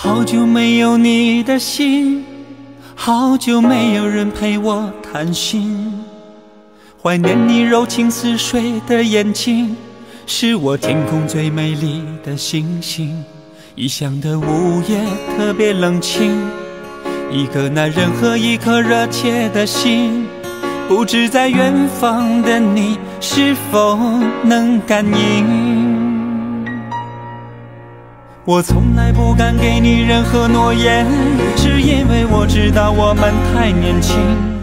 好久没有你的信，好久没有人陪我谈心，怀念你柔情似水的眼睛，是我天空最美丽的星星。异乡的午夜特别冷清，一个男人和一颗热切的心，不知在远方的你是否能感应。我从来不敢给你任何诺言，是因为我知道我们太年轻。